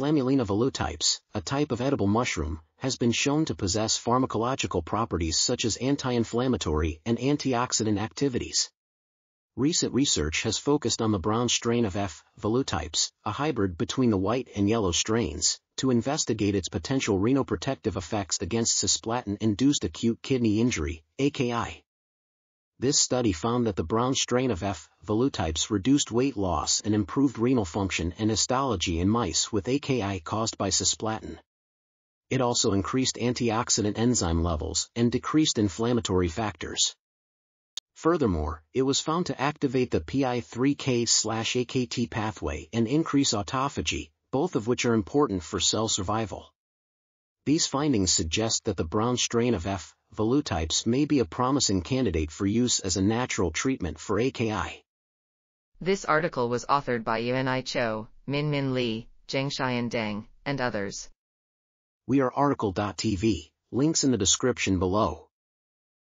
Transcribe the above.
Flammulina velutipes, a type of edible mushroom, has been shown to possess pharmacological properties such as anti-inflammatory and antioxidant activities. Recent research has focused on the brown strain of F. velutipes, a hybrid between the white and yellow strains, to investigate its potential renoprotective effects against cisplatin-induced acute kidney injury, AKI. This study found that the brown strain of F. velutipes reduced weight loss and improved renal function and histology in mice with AKI caused by cisplatin. It also increased antioxidant enzyme levels and decreased inflammatory factors. Furthermore, it was found to activate the PI3K-AKT pathway and increase autophagy, both of which are important for cell survival. These findings suggest that the brown strain of F. velutipes may be a promising candidate for use as a natural treatment for AKI. This article was authored by Ya-Ni Chou, Min-Min Lee, Jeng-Shyan Deng, and others. We are RTCL.TV, links in the description below.